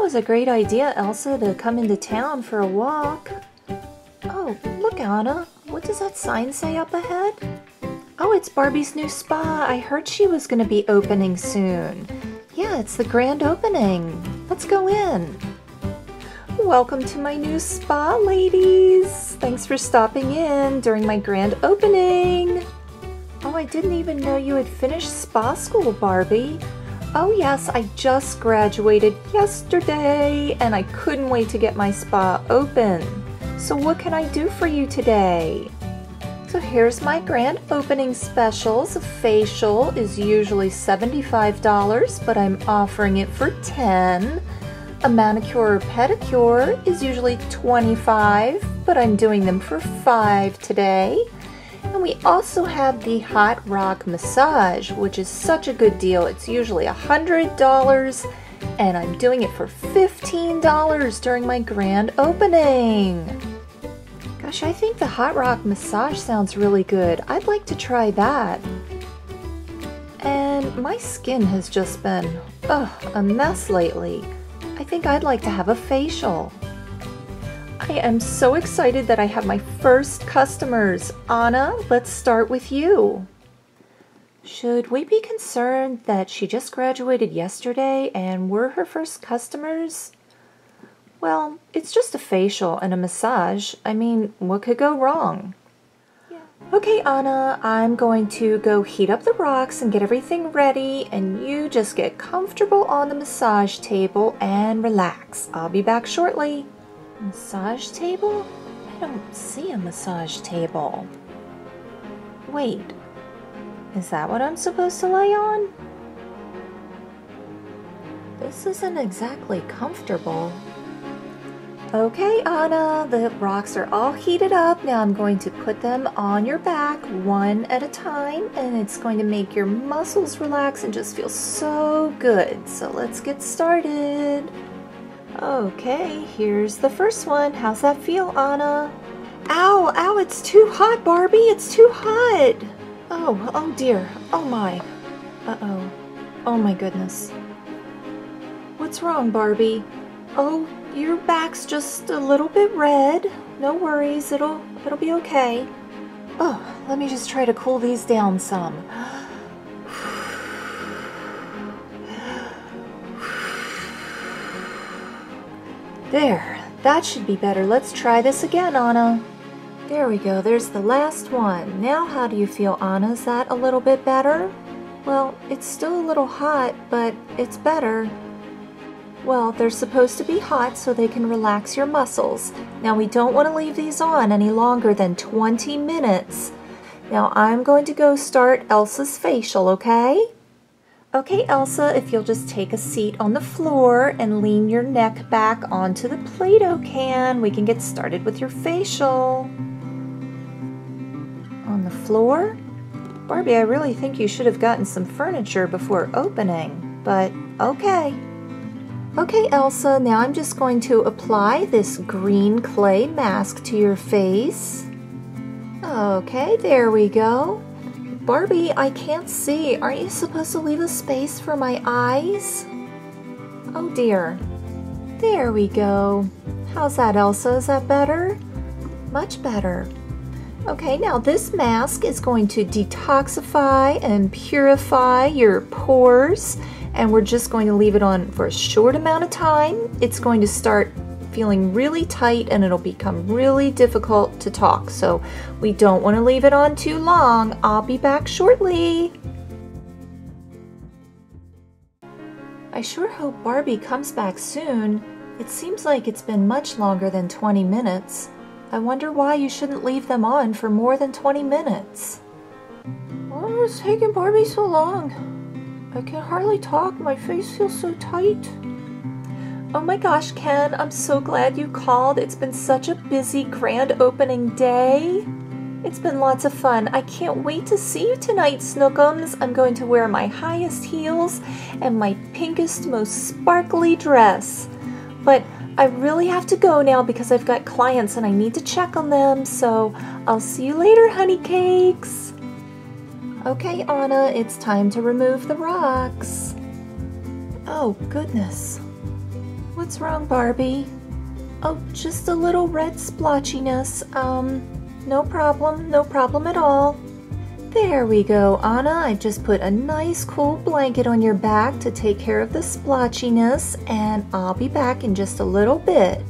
That was a great idea, Elsa, to come into town for a walk. Oh, look, Anna. What does that sign say up ahead? Oh, it's Barbie's new spa. I heard she was going to be opening soon. Yeah, it's the grand opening. Let's go in. Welcome to my new spa, ladies. Thanks for stopping in during my grand opening. Oh, I didn't even know you had finished spa school, Barbie. Oh yes, I just graduated yesterday and I couldn't wait to get my spa open. So what can I do for you today? So here's my grand opening specials. A facial is usually $75, but I'm offering it for 10. A manicure or pedicure is usually 25, but I'm doing them for 5 today. And we also have the Hot Rock Massage, which is such a good deal. It's usually a $100 and I'm doing it for $15 during my grand opening. Gosh, I think the Hot Rock Massage sounds really good. I'd like to try that. And my skin has just been, ugh, a mess lately. I think I'd like to have a facial. I am so excited that I have my first customers. Anna, let's start with you. Should we be concerned that she just graduated yesterday and we're her first customers? Well, it's just a facial and a massage. I mean, what could go wrong? Yeah. Okay, Anna, I'm going to go heat up the rocks and get everything ready, and you just get comfortable on the massage table and relax. I'll be back shortly. Massage table? I don't see a massage table. Wait, is that what I'm supposed to lay on? This isn't exactly comfortable. Okay, Anna, the rocks are all heated up. Now I'm going to put them on your back one at a time, and it's going to make your muscles relax and just feel so good. So let's get started. Okay, here's the first one. How's that feel, Anna? Ow, ow, it's too hot, Barbie. It's too hot. Oh, oh dear. Oh my. Uh-oh. Oh my goodness. What's wrong, Barbie? Oh, your back's just a little bit red. No worries, it'll it'll be okay. Oh, let me just try to cool these down some. There, that should be better. Let's try this again, Anna. There we go, there's the last one. Now how do you feel, Anna? Is that a little bit better? Well, it's still a little hot, but it's better. Well, they're supposed to be hot so they can relax your muscles. Now we don't want to leave these on any longer than 20 minutes. Now I'm going to go start Elsa's facial, okay? Okay, Elsa, if you'll just take a seat on the floor and lean your neck back onto the Play-Doh can, we can get started with your facial. On the floor? Barbie, I really think you should have gotten some furniture before opening, but okay. Okay, Elsa, now I'm just going to apply this green clay mask to your face. Okay, there we go. Barbie, I can't see. Aren't you supposed to leave a space for my eyes? Oh dear. There we go. How's that, Elsa? Is that better? Much better. Okay, now this mask is going to detoxify and purify your pores and we're just going to leave it on for a short amount of time. It's going to start feeling really tight and it'll become really difficult to talk. So we don't want to leave it on too long. I'll be back shortly. I sure hope Barbie comes back soon. It seems like it's been much longer than 20 minutes. I wonder why you shouldn't leave them on for more than 20 minutes. Why was taking Barbie so long? I can hardly talk. My face feels so tight. Oh my gosh, Ken, I'm so glad you called. It's been such a busy grand opening day. It's been lots of fun. I can't wait to see you tonight, Snookums. I'm going to wear my highest heels and my pinkest, most sparkly dress. But I really have to go now because I've got clients and I need to check on them. So I'll see you later, honey cakes. Okay, Anna, it's time to remove the rocks. Oh, goodness. What's wrong, Barbie? Oh, just a little red splotchiness. Um, no problem, no problem at all. There we go, Anna. I just put a nice cool blanket on your back to take care of the splotchiness, and I'll be back in just a little bit.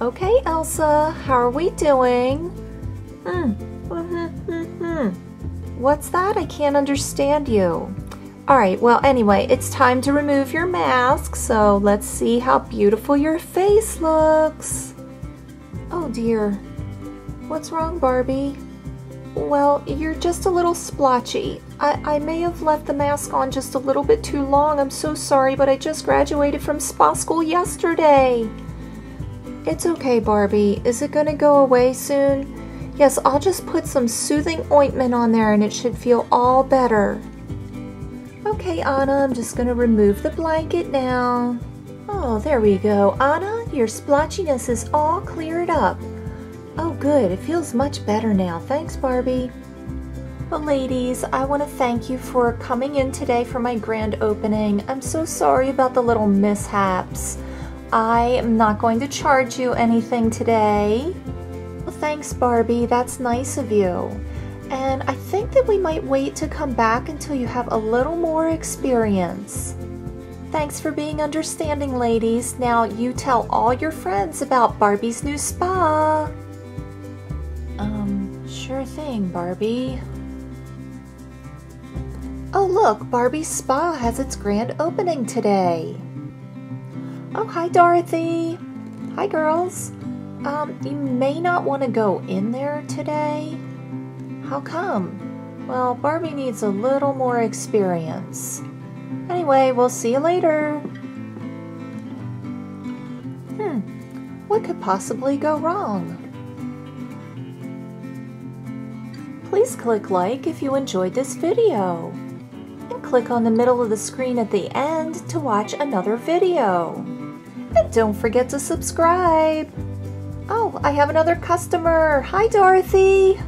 Okay, Elsa, how are we doing? Hmm, hmm, hmm, hmm. What's that? I can't understand you. All right, well, anyway, it's time to remove your mask, so let's see how beautiful your face looks. Oh dear. What's wrong, Barbie? Well, you're just a little splotchy. I, I may have left the mask on just a little bit too long. I'm so sorry, but I just graduated from spa school yesterday. It's okay, Barbie. Is it gonna go away soon? Yes, I'll just put some soothing ointment on there and it should feel all better. Okay, Anna, I'm just going to remove the blanket now. Oh, there we go. Anna, your splotchiness is all cleared up. Oh, good. It feels much better now. Thanks, Barbie. Well, ladies, I want to thank you for coming in today for my grand opening. I'm so sorry about the little mishaps. I am not going to charge you anything today. Well, thanks, Barbie. That's nice of you. And I think that we might wait to come back until you have a little more experience. Thanks for being understanding, ladies. Now you tell all your friends about Barbie's new spa. Um, sure thing, Barbie. Oh, look, Barbie's spa has its grand opening today. Oh, hi, Dorothy. Hi, girls. Um, you may not want to go in there today. How come? Well, Barbie needs a little more experience. Anyway, we'll see you later. Hmm, what could possibly go wrong? Please click like if you enjoyed this video. And click on the middle of the screen at the end to watch another video. And don't forget to subscribe. Oh, I have another customer. Hi, Dorothy.